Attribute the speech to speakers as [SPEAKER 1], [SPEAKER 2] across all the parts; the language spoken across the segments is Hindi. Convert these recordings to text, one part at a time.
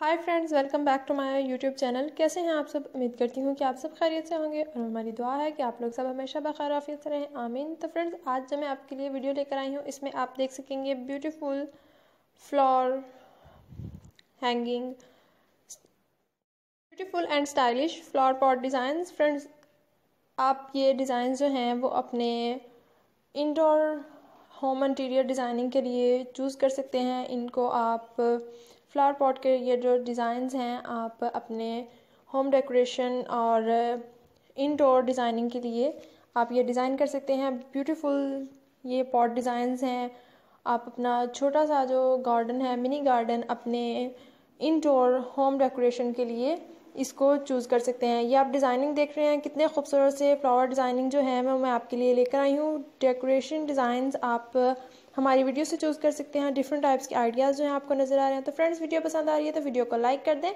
[SPEAKER 1] Hi friends welcome back to my YouTube channel कैसे हैं आप सब? उम्मीद करती हूँ कि आप सब खैरियत से होंगे और हमारी दुआ है कि आप लोग सब हमेशा बखैर आफियत से रहें। आमीन। तो फ्रेंड्स आज जब मैं आपके लिए वीडियो लेकर आई हूँ, इसमें आप देख सकेंगे beautiful floor hanging beautiful and stylish flower pot designs friends आप ये डिज़ाइन जो हैं, वो अपने इंडोर होम इंटीरियर डिज़ाइनिंग के लिए चूज़ कर सकते हैं। इनको आप फ्लावर पॉट के ये जो डिज़ाइंस हैं, आप अपने होम डेकोरेशन और इनडोर डिज़ाइनिंग के लिए आप ये डिज़ाइन कर सकते हैं। ब्यूटीफुल ये पॉट डिज़ाइंस हैं। आप अपना छोटा सा जो गार्डन है मिनी गार्डन अपने इनडोर होम डेकोरेशन के लिए इसको चूज़ कर सकते हैं। ये आप डिज़ाइनिंग देख रहे हैं, कितने खूबसूरत से फ्लावर डिज़ाइनिंग जो है मैं मैं आपके लिए लेकर आई हूँ। डेकोरेशन डिज़ाइंस आप हमारी वीडियो से चूज़ कर सकते हैं। डिफरेंट टाइप्स के आइडियाज़ जो हैं आपको नज़र आ रहे हैं। तो फ्रेंड्स वीडियो पसंद आ रही है तो वीडियो को लाइक कर दें।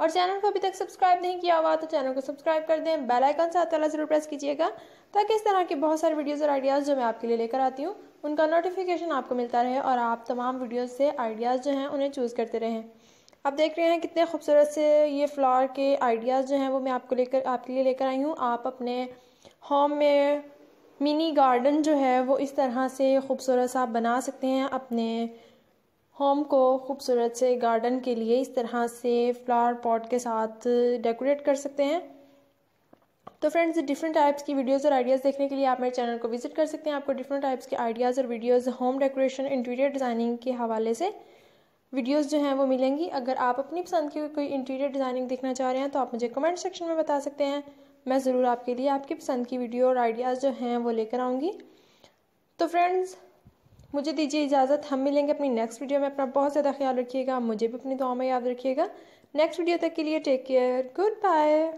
[SPEAKER 1] और चैनल को अभी तक सब्सक्राइब नहीं किया हुआ तो चैनल को सब्सक्राइब कर दें। बेल आइकन साथ वाला ज़रूर प्रेस कीजिएगा, ताकि इस तरह के बहुत सारे वीडियोज़ और आइडियाज़ जो मैं आपके लिए लेकर आती हूँ, उनका नोटिफिकेशन आपको मिलता रहे और आप तमाम वीडियोज़ से आइडियाज़ जो हैं उन्हें चूज़ करते रहें। आप देख रहे हैं कितने खूबसूरत से ये फ्लावर के आइडियाज़ जो हैं वो मैं आपको लेकर, आपके लिए लेकर आई हूँ। आप अपने होम में मिनी गार्डन जो है वो इस तरह से खूबसूरत सा बना सकते हैं। अपने होम को खूबसूरत से गार्डन के लिए इस तरह से फ्लावर पॉट के साथ डेकोरेट कर सकते हैं। तो फ्रेंड्स डिफरेंट टाइप्स की वीडियोस और आइडियाज़ देखने के लिए आप मेरे चैनल को विज़िट कर सकते हैं। आपको डिफरेंट टाइप्स के आइडियाज़ और videos home decoration interior designing के हवाले से वीडियोस जो हैं वो मिलेंगी। अगर आप अपनी पसंद की कोई इंटीरियर डिज़ाइनिंग देखना चाह रहे हैं तो आप मुझे कमेंट सेक्शन में बता सकते हैं। मैं ज़रूर आपके लिए आपकी पसंद की वीडियो और आइडियाज़ जो हैं वो लेकर आऊँगी। तो फ्रेंड्स मुझे दीजिए इजाज़त। हम मिलेंगे अपनी नेक्स्ट वीडियो में। अपना बहुत ज़्यादा ख्याल रखिएगा। मुझे भी अपनी दुआ में याद रखिएगा। नेक्स्ट वीडियो तक के लिए टेक केयर गुड बाय